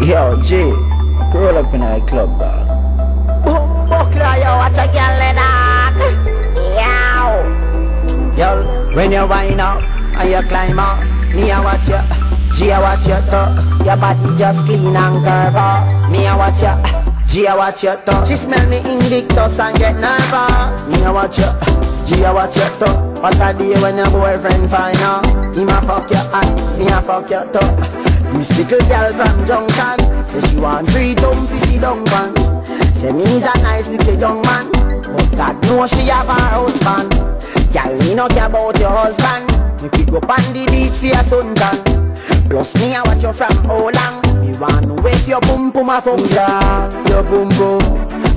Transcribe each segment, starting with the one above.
Yo, G, roll up in a club, dog. Boom buckler, yo, watch a girl dog. Yow. Yo, when you wind up and you climb up, me I watch you. G I watch you too. Your body just clean and curve up. Me I watch you. G I watch you too. She smell me in Invictus and get nervous. Me I watch you. G I watch you too. What a day when your boyfriend find out. Him a fuck you and me a fuck you too. Little girl from Junction. Say she want three dumb fizzy dung pan Say me's a nice little young man But God knows she have her husband. Girl, me no care about your husband. Make you go pan the beach for your suntan Plus me I watch you from how long Me want to wake your boom boom a function Your boom boom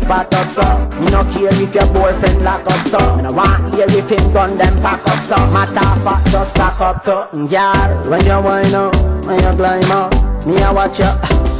Fat up so Me no care if your boyfriend lock up so Me no want hear if him gun them pack up so Matter fat just cock up to Girl, when you wind up When you climb up Me a watch you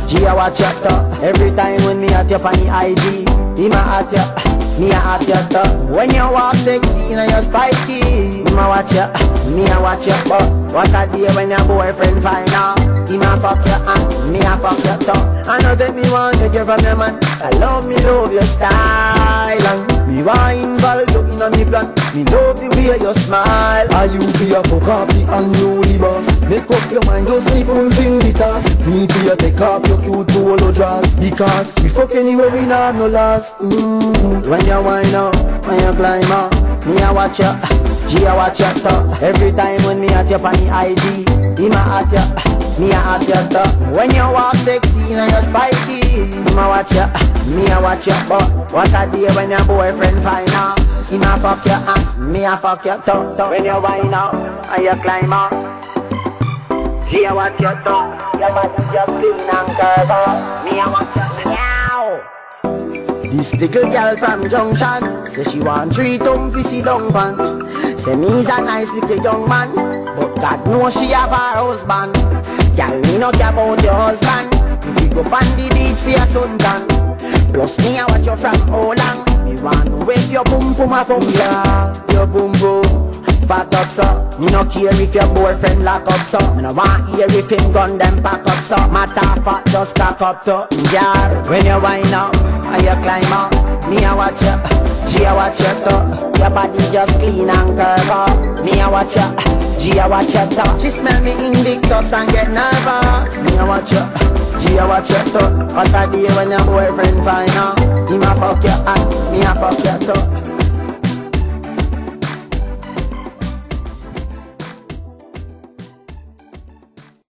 G a watch you too Every time when me at you on the IG Him a at you me a at you too When you walk sexy and you spiky Me a watch you, me a watch you But what a day when your boyfriend find out Him a fuck you and me a fuck you too I know that me want to get from your man. I love me, love your style And me want involve you in a me plan. Me love the way you smile. Are you fear for coffee and you the boss Make up your mind, just me fulfill the task. Me fear take off your cute polo dress Because we fuck anywhere we not no last. Mm. When you wind up, when you climb up Me a watch you, G a watch you top. Every time when me at you on the IG Him a at you, me a at you top. When you walk sexy and you spiky Him a watch you, me a watch you But what a day when your boyfriend find out Him a fuck you and me a fuck you too, too. When you wind up and you climb up A watch you too Your body just clean and curve up Me a watch you Yow. This little girl from Junction Say she want three tongue fizzy dung pan Say me's a nice little young man But God knows she have her husband. Girl, me no care about your husband. We go on the beach for your suntan Plus me I watch you from how long. Me want to wake your boom boom a function Your boom boom Fat up so. Me no care if your boyfriend lock up so. Me no want hear if him gun them pack up so. Matter fat just cock up to Girl, when you wind up and you climb up Me a watch you G a watch you too Your body just clean and curve up Me a watch you G a watch you too She smell me Invictus and get nervous. Me a watch you G a watch you too What a day when your boyfriend find out Him a fuck you and me a fuck you too